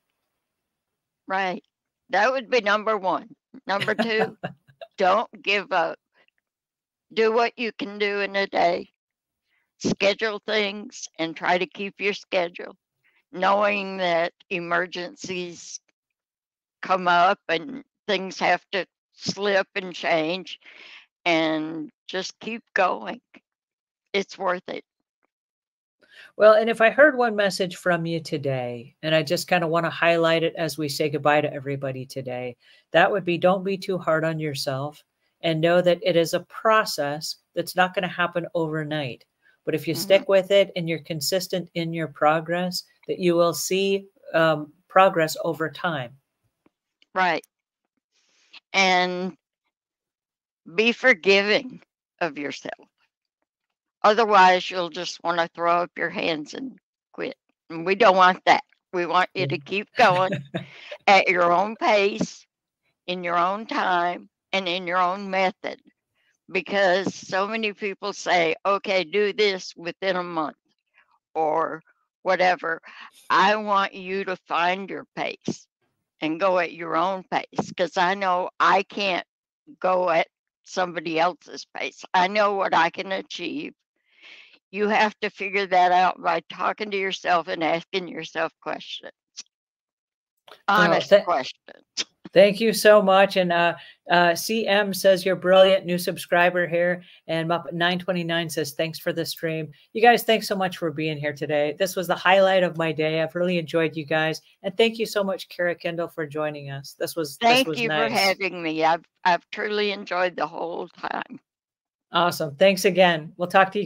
Right. That would be number one. Number two, don't give up. Do what you can do in a day. Schedule things and try to keep your schedule, knowing that emergencies come up and things have to slip and change, and just keep going. It's worth it. Well, and if I heard one message from you today, and I just kind of want to highlight it as we say goodbye to everybody today, that would be don't be too hard on yourself and know that it is a process that's not going to happen overnight. But if you mm-hmm. stick with it and you're consistent in your progress, that you will see um, progress over time. Right. And be forgiving of yourself Otherwise, you'll just want to throw up your hands and quit. And we don't want that. We want you to mm. keep going at your own pace, in your own time, and in your own method. Because so many people say, okay, do this within a month or whatever. I want you to find your pace and go at your own pace because I know I can't go at somebody else's pace. I know what I can achieve. You have to figure that out by talking to yourself and asking yourself questions. Honest th- questions. Thank you so much. And uh, uh, CM says you're brilliant. New subscriber here. And Muppet 929 says thanks for the stream. You guys, thanks so much for being here today. This was the highlight of my day. I've really enjoyed you guys. And thank you so much, Kira Kendall, for joining us. This was thank this was you nice. for having me. I've I've truly enjoyed the whole time. Awesome. Thanks again. We'll talk to you.